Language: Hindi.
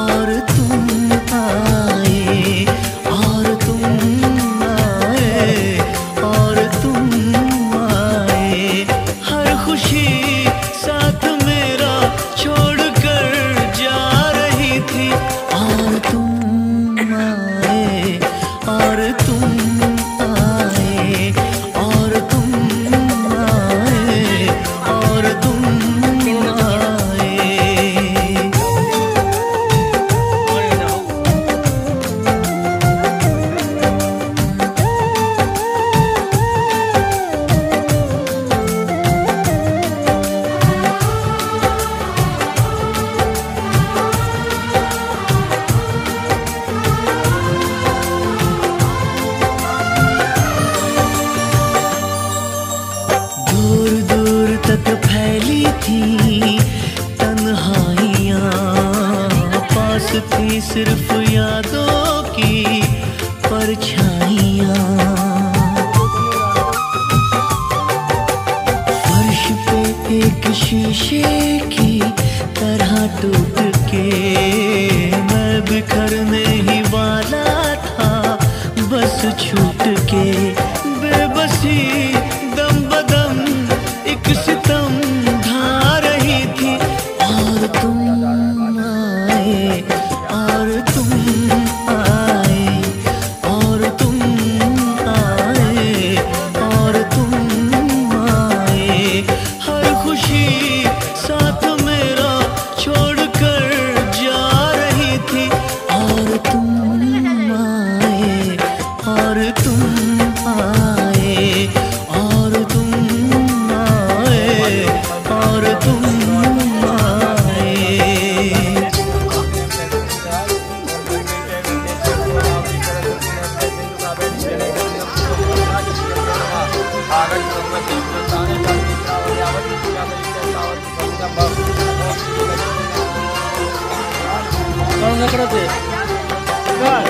और थी सिर्फ़ यादों की परछाइया। फर्श पे एक शीशे की तरह टूट के मैं बिखरने ही वाला था, बस छूट के बेबसी। Kalau nggak kerja, kan?